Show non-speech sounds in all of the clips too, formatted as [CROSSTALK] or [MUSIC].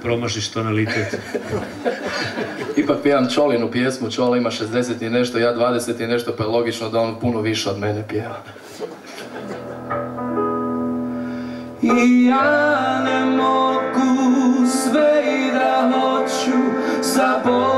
promašiš tonalitet. [LAUGHS] Ipak pjevam Čolinu pjesmu, Čola ima 60 i nešto, ja 20 i nešto, pa je logično da on puno više od mene pjeva. I ja ne mogu sve i da hoću zaboraviti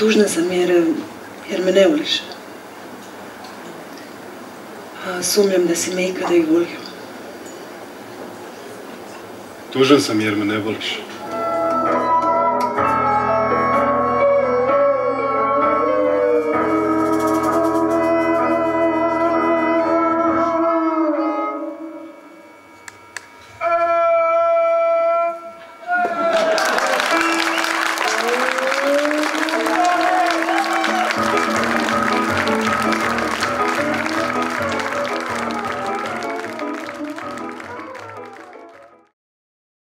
Tužna sam jer, jer me ne voliš. A sumnjam da si me ikada i volio. Tužan sam jer me ne voliš.